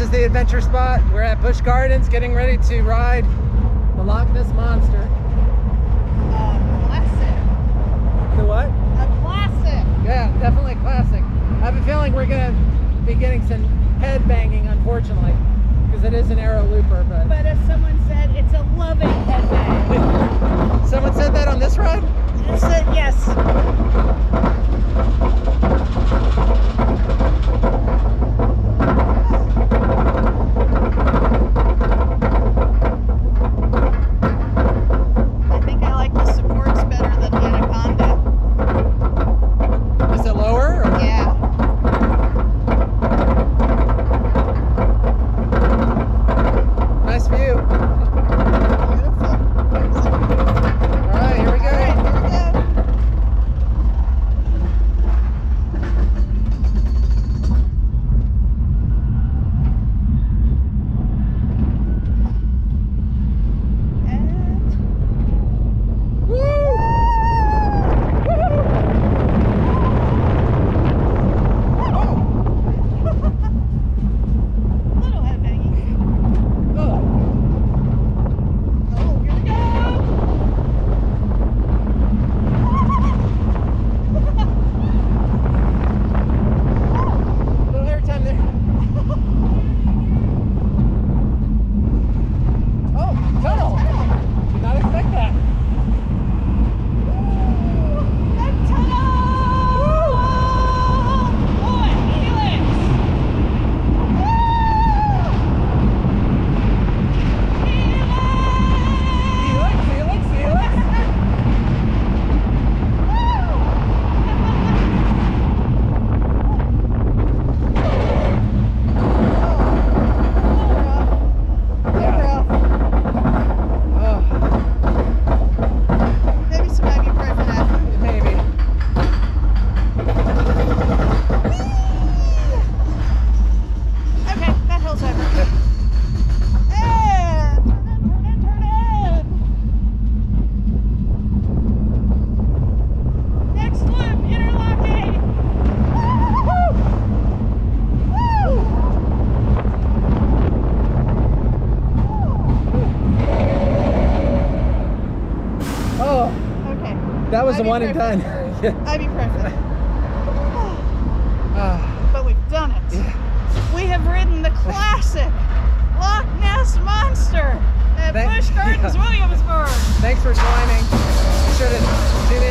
This is the adventure spot. We're at Busch Gardens getting ready to ride the Loch Ness Monster. A classic. The what? A classic. Yeah, definitely a classic. I have a feeling we're gonna be getting some head banging, unfortunately, because it is an arrow looper. But But as someone said, it's a loving headbang. Oh, Okay, that was the one and done. Ibuprofen. Ah, But we've done it. yeah. We have ridden the classic Loch Ness Monster at Thank- Busch Gardens, yeah. Williamsburg. Thanks for joining. Be sure to tune in